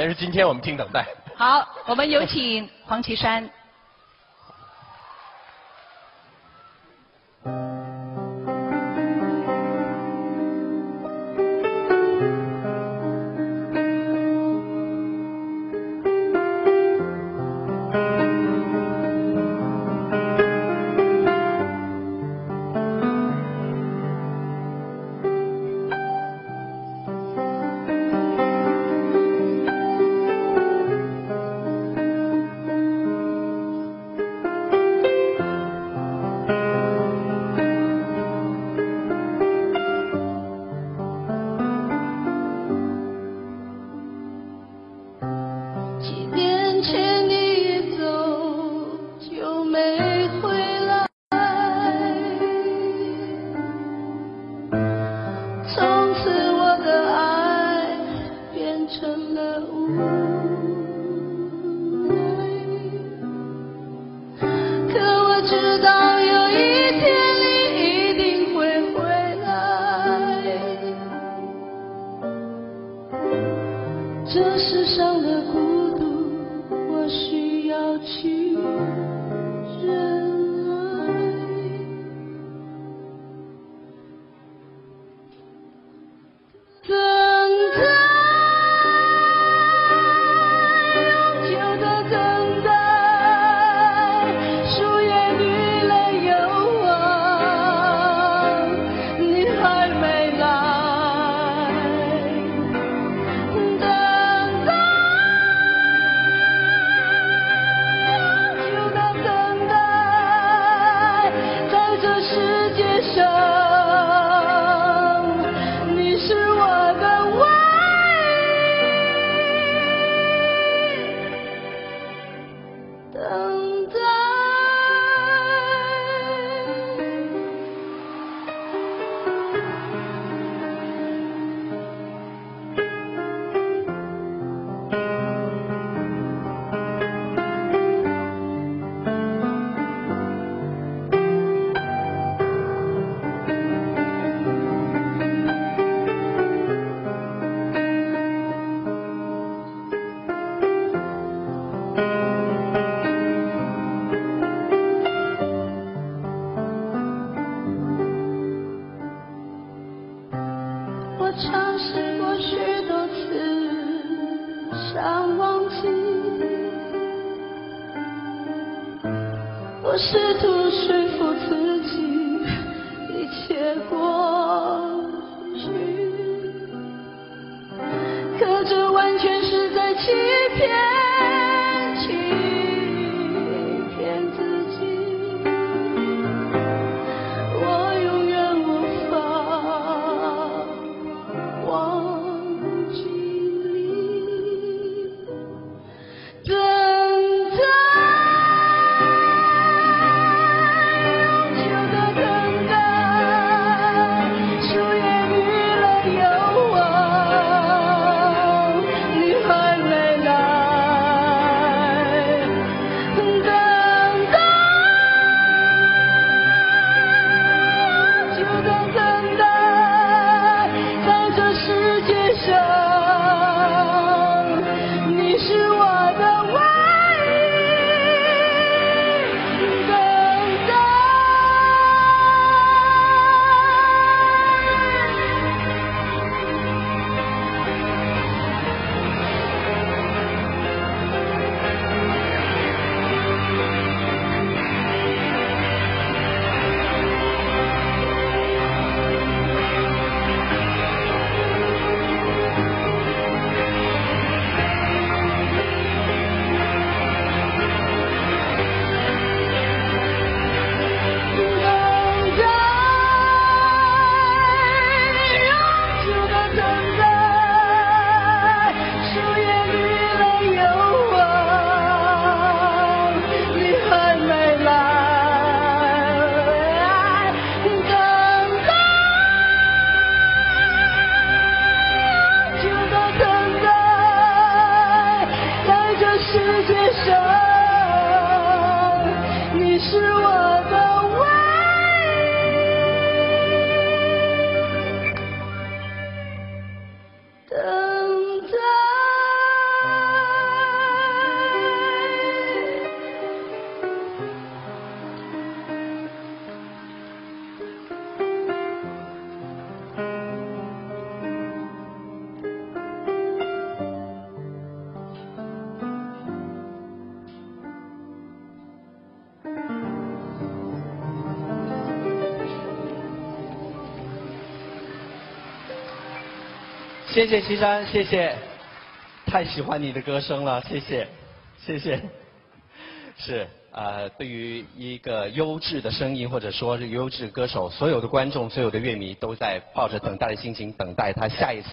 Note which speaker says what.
Speaker 1: 但是今天我们听等待。
Speaker 2: 好我们有请黄绮珊。
Speaker 3: 少了孤独我需要去。我尝试过许多次想忘记。我试图说服
Speaker 4: 谢谢岐山，谢谢，太喜欢你的歌声了，谢谢，谢谢。是，呃，对于一个优质的声音或者说是优质歌手，所有的观众、所有的乐迷都在抱着等待的心情等待他下一次。